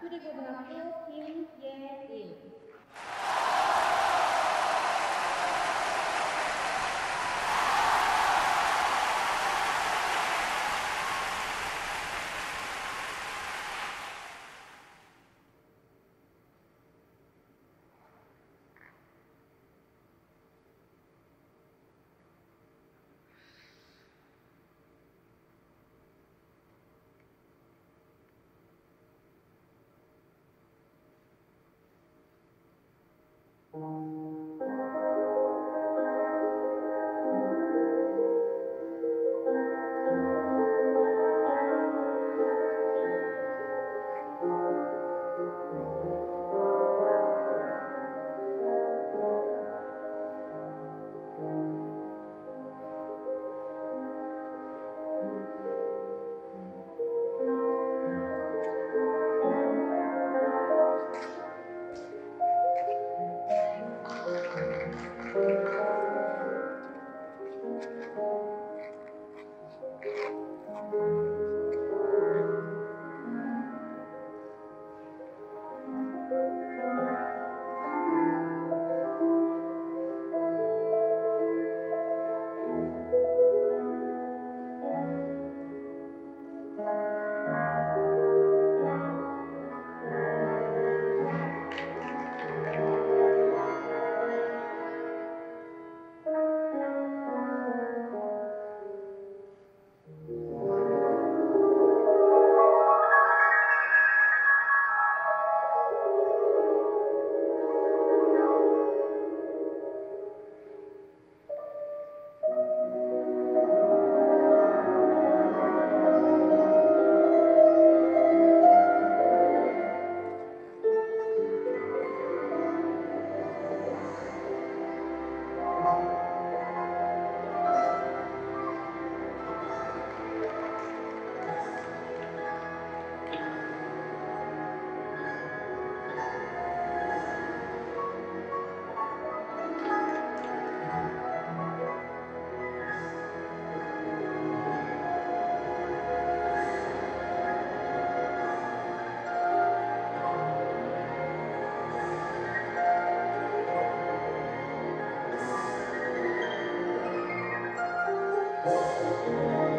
Kühle gehören Ehe, Themen, Música